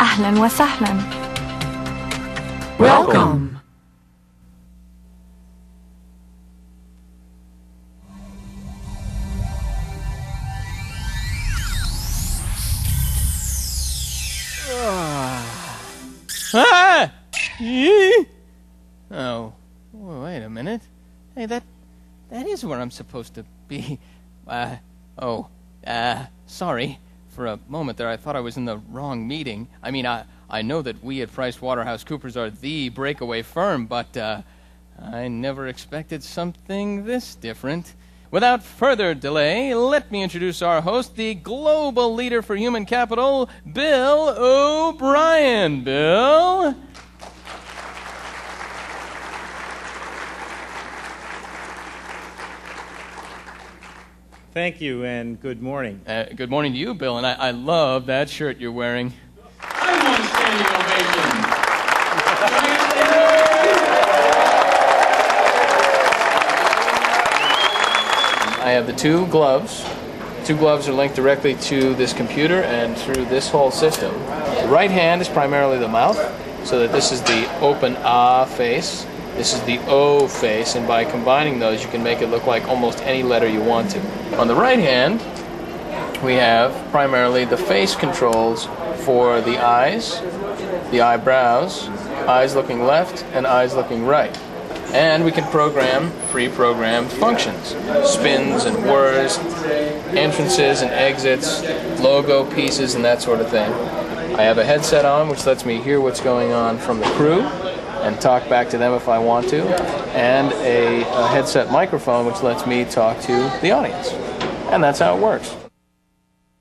أهلا وسهلا Welcome. Ah! Yee! Oh, wait a minute. Hey, that that is where I'm supposed to be. Uh, oh, uh, sorry. For a moment there, I thought I was in the wrong meeting. I mean, I I know that we at Price Waterhouse Coopers are the breakaway firm, but uh, I never expected something this different. Without further delay, let me introduce our host, the global leader for human capital, Bill O'Brien. Bill. Thank you and good morning. Uh, good morning to you, Bill, and I, I love that shirt you're wearing. I want standing ovation. I have the two gloves. Two gloves are linked directly to this computer and through this whole system. The right hand is primarily the mouth, so that this is the open ah face. This is the O face, and by combining those, you can make it look like almost any letter you want to. On the right hand, we have primarily the face controls for the eyes, the eyebrows, eyes looking left, and eyes looking right. And we can program pre-programmed functions, spins and whirs, entrances and exits, logo pieces, and that sort of thing. I have a headset on, which lets me hear what's going on from the crew and talk back to them if I want to, and a, a headset microphone, which lets me talk to the audience. And that's how it works.